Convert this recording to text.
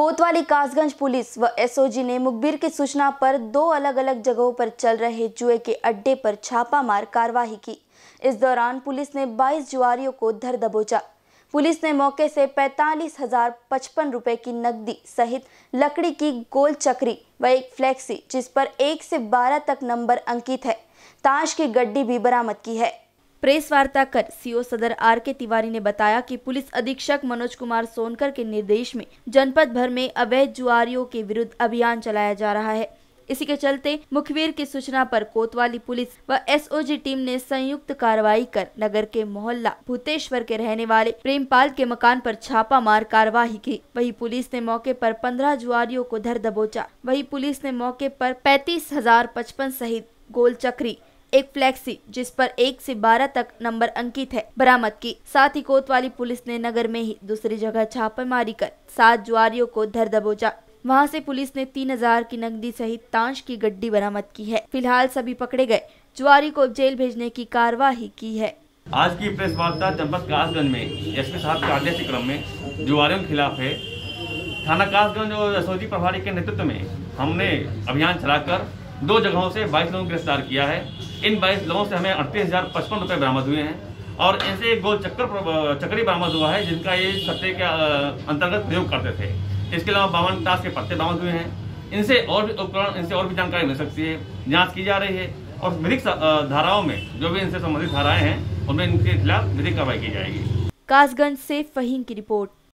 कोतवाली कासगंज पुलिस व एसओजी ने मुखबिर की सूचना पर दो अलग अलग जगहों पर चल रहे जुए के अड्डे पर छापामार कार्रवाई की। इस दौरान पुलिस ने 22 जुआरियों को धर दबोचा। पुलिस ने मौके से पैतालीस हज़ार पचपन रुपए की नकदी सहित लकड़ी की गोल चक्री व एक फ्लैक्सी, जिस पर एक से बारह तक नंबर अंकित है। ताश की गड्डी भी बरामद की है। प्रेस वार्ता कर सीओ सदर आर के तिवारी ने बताया कि पुलिस अधीक्षक मनोज कुमार सोनकर के निर्देश में जनपद भर में अवैध जुआरियों के विरुद्ध अभियान चलाया जा रहा है। इसी के चलते मुखबिर की सूचना पर कोतवाली पुलिस व एसओजी टीम ने संयुक्त कार्रवाई कर नगर के मोहल्ला भूतेश्वर के रहने वाले प्रेमपाल के मकान पर छापा मार कार्रवाई की। वही पुलिस ने मौके पर पंद्रह जुआरियों को धर दबोचा। वही पुलिस ने मौके पर पैतीस हज़ार पचपन सहित गोल चक्री एक फ्लैक्सी जिस पर एक से बारह तक नंबर अंकित है, बरामद की। साथ ही कोतवाली पुलिस ने नगर में ही दूसरी जगह छापेमारी कर सात जुआरियों को धर दबोचा। वहाँ से पुलिस ने तीन हज़ार की नकदी सहित ताश की गड्डी बरामद की है। फ़िलहाल सभी पकड़े गए। जुआरी को जेल भेजने की कार्यवाही की है। आज की प्रेस वार्ता जनपद कासगंज में, एसपी साहब के क्रम में जुआरियों के खिलाफ है। थाना कासगंज और एसओजी प्रभारी के नेतृत्व में हमने अभियान चलाकर दो जगहों से 22 लोगों को गिरफ़्तार किया है। इन 22 लोगों से हमें अड़तीस हज़ार पचपन रुपये बरामद हुए हैं और इनसे एक गोल चक्कर चक्री बरामद हुआ है जिनका ये सत्ते के अंतर्गत प्रयोग करते थे। इसके अलावा बावन टास के पत्ते बरामद हुए हैं। इनसे और भी उपकरण, इनसे और भी जानकारी मिल सकती है। जाँच की जा रही है और विधिक धाराओं में जो भी इनसे संबंधित धाराएँ हैं, उनमें इनके खिलाफ विधिक कार्रवाई की जाएगी। कासगंज से फहीम की रिपोर्ट।